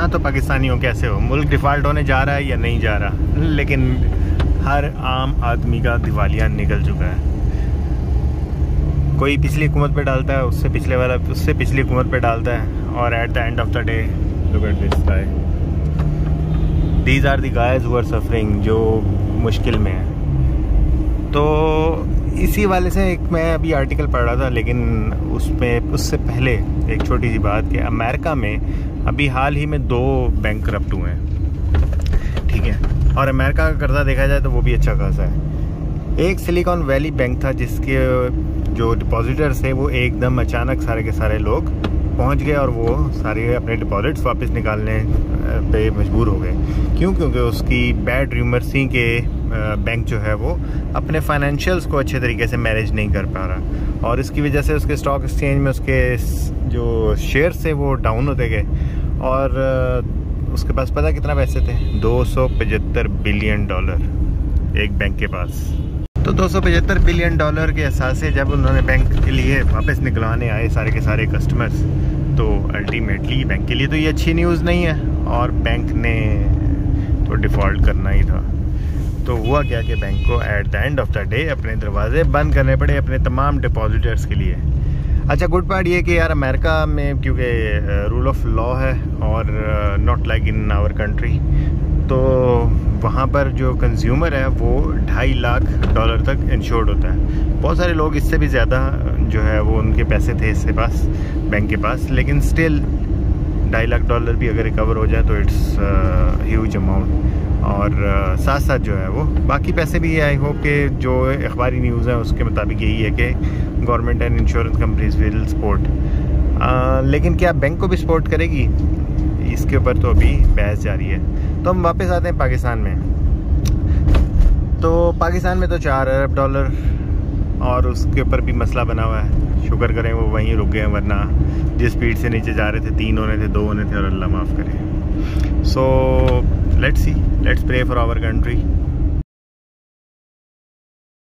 हाँ तो पाकिस्तानियों कैसे हो? मुल्क डिफ़ाल्ट होने जा रहा है या नहीं जा रहा? लेकिन हर आम आदमी का दिवालिया निकल चुका है। कोई पिछली हुकूमत पे डालता है, उससे पिछले वाला, उससे पिछली हुकूमत पे डालता है, और at the end of the day look at this guy these are the guys who suffering जो मुश्किल में है। तो इसी वाले से एक मैं अभी आर्टिकल पढ़ रहा था, लेकिन उसमें, उससे पहले एक छोटी सी बात कि अमेरिका में अभी हाल ही में दो बैंक करप्ट हुए हैं। ठीक है? और अमेरिका का कर्जा देखा जाए तो वो भी अच्छा खासा है। एक सिलिकॉन वैली बैंक था जिसके जो डिपॉजिटर्स थे, वो एकदम अचानक सारे के सारे लोग पहुँच गए और वो सारे अपने डिपॉजिट्स वापस निकालने पे मजबूर हो गए। क्यों? क्योंकि उसकी बैड र्यूमर्सी के बैंक जो है वो अपने फाइनेंशियल्स को अच्छे तरीके से मैनेज नहीं कर पा रहा। और इसकी वजह से उसके स्टॉक एक्सचेंज में उसके जो शेयर थे वो डाउन होते गए। और उसके पास पता कितना पैसे थे? दो सौ पचहत्तर बिलियन डॉलर एक बैंक के पास। तो दो सौ पचहत्तर बिलियन डॉलर के एहसास से जब उन्होंने बैंक के लिए वापस निकलवाने आए सारे के सारे कस्टमर्स तो अल्टीमेटली बैंक के लिए तो ये अच्छी न्यूज़ नहीं है। और बैंक ने तो डिफ़ॉल्ट करना ही था। तो हुआ क्या कि बैंक को at the end of the day अपने दरवाजे बंद करने पड़े अपने तमाम डिपॉजिटर्स के लिए। अच्छा गुड पार्ट ये कि यार अमेरिका में क्योंकि रूल ऑफ़ लॉ है और not like in our country तो वहाँ पर जो कंज्यूमर है वो ढाई लाख डॉलर तक इंश्योर्ड होता है। बहुत सारे लोग इससे भी ज़्यादा जो है वो उनके पैसे थे इससे पास बैंक के पास, लेकिन स्टिल ढाई लाख डॉलर भी अगर रिकवर हो जाए तो इट्स ह्यूज अमाउंट और साथ साथ जो है वो, बाकी पैसे भी आई होप कि जो अखबारी न्यूज़ है, उसके मुताबिक यही है कि government and insurance companies will support लेकिन क्या बैंक को भी सपोर्ट करेगी? इसके ऊपर तो अभी बहस जारी है। तो हम वापस आते हैं पाकिस्तान में। तो पाकिस्तान में तो चार अरब डॉलर और उसके ऊपर भी मसला बना हुआ है। शुक्र करें वो वहीं रुक गए, वरना जिस स्पीड से नीचे जा रहे थे, तीन होने थे, दो होने थे और अल्लाह माफ़ करें। So let's see let's pray for our country.